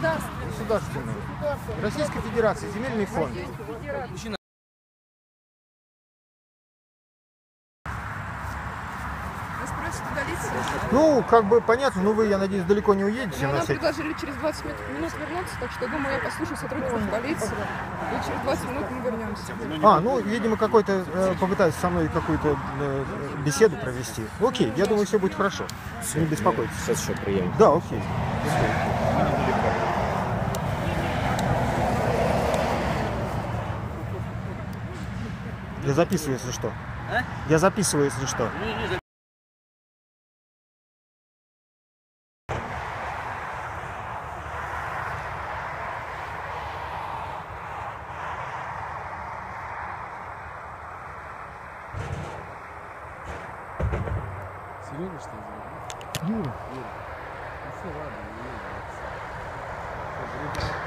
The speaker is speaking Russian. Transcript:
Государственный. Государственный. Российской Федерации, земельный фонд. Ну, как бы понятно, ну вы, я надеюсь, далеко не уедете Но на нам всякий. предложили через 20 минут, минут вернуться, так что, думаю, я послушаю сотрудников полиции. И через 20 минут мы вернемся. А, ну, видимо, какой-то э, попытается со мной какую-то э, беседу провести. Окей, я думаю, все будет хорошо. Не беспокойтесь. Сейчас еще приедем. Да, окей. Я записываю, если что. Я записываю, если что. Серега, что ли? Юра. Ну все, ладно, не надо.